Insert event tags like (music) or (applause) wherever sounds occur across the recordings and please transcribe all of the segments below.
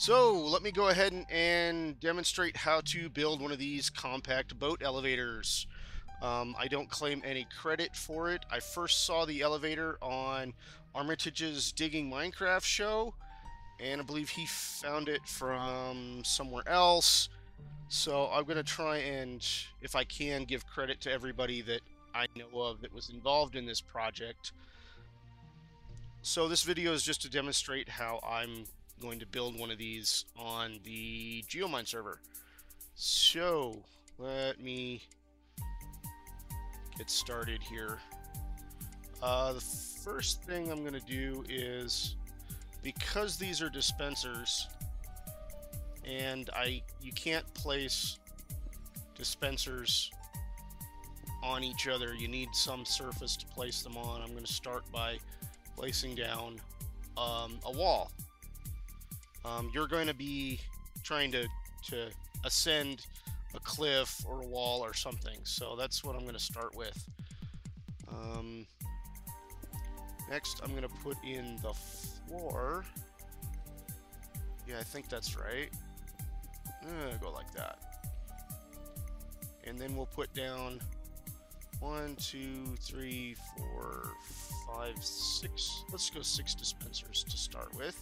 So let me go ahead and, and, demonstrate how to build one of these compact boat elevators. Um, I don't claim any credit for it. I first saw the elevator on Armitige's Digging Minecraft show, and I believe he found it from somewhere else. So I'm going to try and, if I can, give credit to everybody that I know of that was involved in this project. So this video is just to demonstrate how I'm going to build one of these on the Geomine server. So let me get started here. Uh, the first thing I'm going to do is because these are dispensers and I you can't place dispensers on each other you need some surface to place them on I'm going to start by placing down um, a wall um, you're going to be trying to, to ascend a cliff or a wall or something. So that's what I'm going to start with. Um, next, I'm going to put in the floor. Yeah, I think that's right. Uh, go like that. And then we'll put down one, two, three, four, five, six. Let's go six dispensers to start with.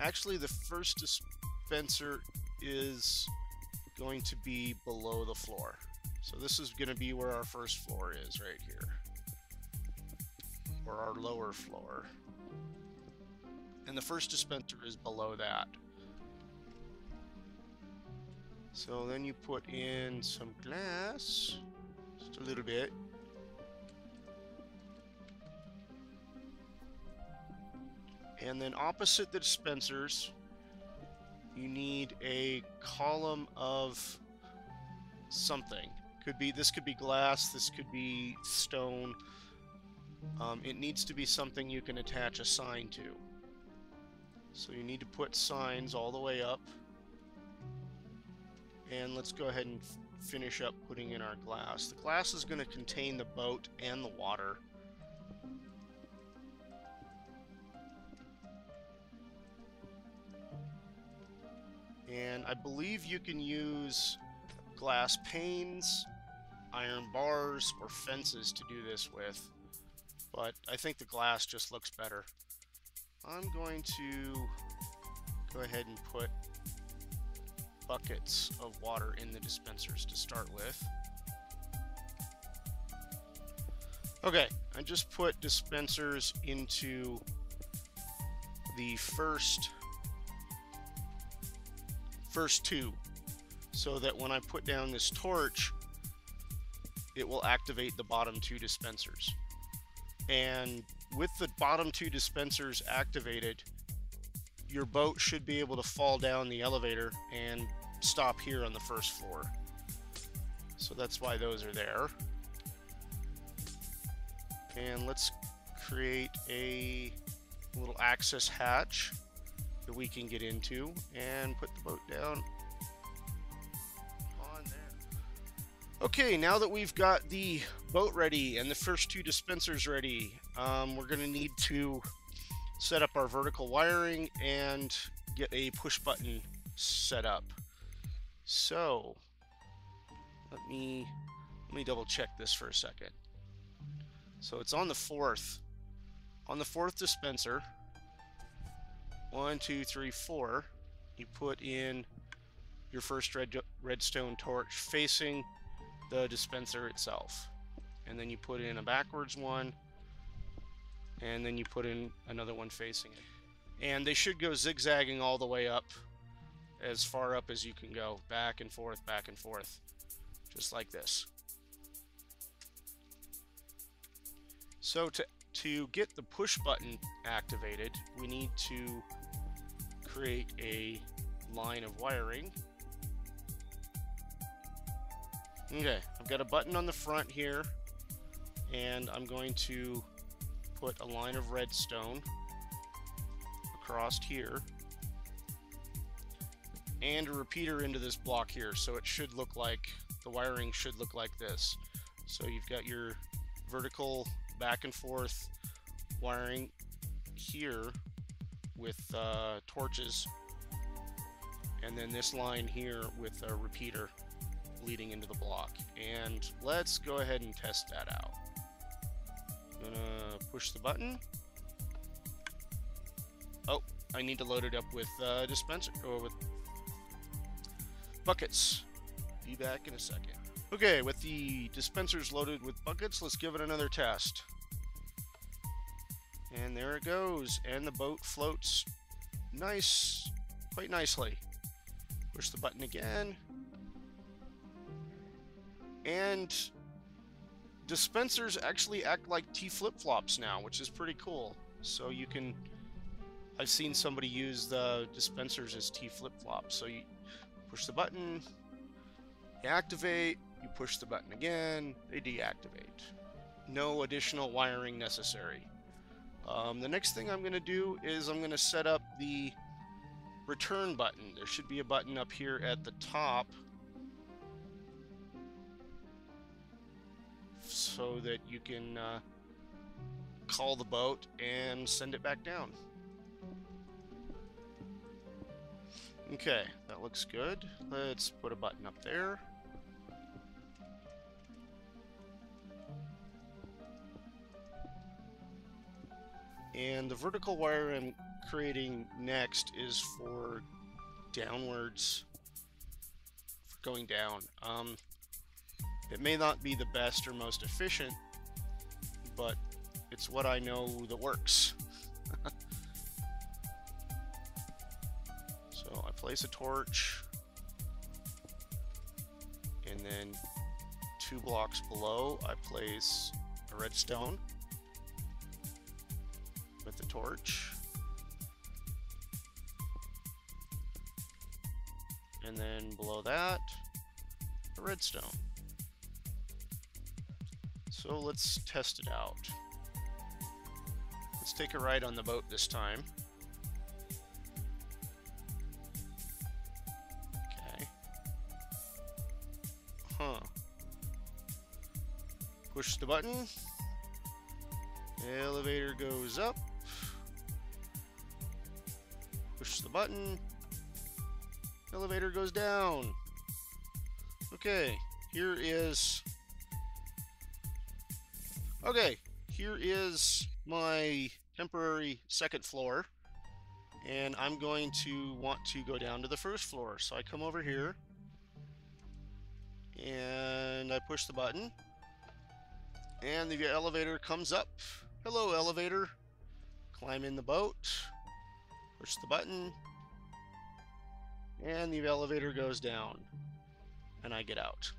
Actually, the first dispenser is going to be below the floor. So this is going to be where our first floor is right here. Or our lower floor. And the first dispenser is below that. So then you put in some glass, just a little bit. And then opposite the dispensers, you need a column of something. Could be this could be glass, this could be stone. Um, it needs to be something you can attach a sign to. So you need to put signs all the way up. And let's go ahead and finish up putting in our glass. The glass is going to contain the boat and the water. And I believe you can use glass panes, iron bars, or fences to do this with. But I think the glass just looks better. I'm going to go ahead and put buckets of water in the dispensers to start with. Okay, I just put dispensers into the first first two so that when I put down this torch it will activate the bottom two dispensers. And with the bottom two dispensers activated your boat should be able to fall down the elevator and stop here on the first floor. So that's why those are there. And let's create a little access hatch that we can get into and put the boat down on there. Okay, now that we've got the boat ready and the first two dispensers ready, um, we're going to need to set up our vertical wiring and get a push button set up. So, let me let me double check this for a second. So it's on the fourth. On the fourth dispenser, one, two, three, four, you put in your first red, redstone torch facing the dispenser itself. And then you put in a backwards one, and then you put in another one facing it. And they should go zigzagging all the way up, as far up as you can go, back and forth, back and forth, just like this. So to, to get the push button activated, we need to create a line of wiring. Okay, I've got a button on the front here, and I'm going to put a line of redstone across here, and a repeater into this block here, so it should look like, the wiring should look like this. So you've got your vertical back and forth wiring here with uh, torches. And then this line here with a repeater leading into the block. And let's go ahead and test that out. I'm gonna push the button. Oh, I need to load it up with uh, dispenser or with buckets. Be back in a second. Okay, with the dispensers loaded with buckets, let's give it another test. And there it goes, and the boat floats nice, quite nicely. Push the button again. And dispensers actually act like T flip-flops now, which is pretty cool. So you can I've seen somebody use the dispensers as T flip-flops. So you push the button, you activate, you push the button again, they deactivate. No additional wiring necessary. Um, the next thing I'm going to do is I'm going to set up the return button. There should be a button up here at the top so that you can uh, call the boat and send it back down. Okay, that looks good. Let's put a button up there. And the vertical wire I'm creating next is for downwards, for going down. Um, it may not be the best or most efficient, but it's what I know that works. (laughs) so I place a torch, and then two blocks below I place a redstone the torch. And then below that, a redstone. So let's test it out. Let's take a ride on the boat this time. Okay. Huh. Push the button. Elevator goes up. Push the button. Elevator goes down. Okay, here is... Okay, here is my temporary second floor. And I'm going to want to go down to the first floor. So I come over here. And I push the button. And the elevator comes up. Hello, elevator. Climb in the boat. Push the button. And the elevator goes down. And I get out.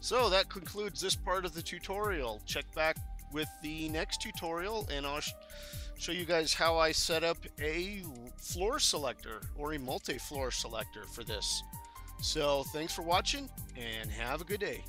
So that concludes this part of the tutorial. Check back with the next tutorial and I'll sh show you guys how I set up a floor selector or a multi-floor selector for this. So thanks for watching and have a good day.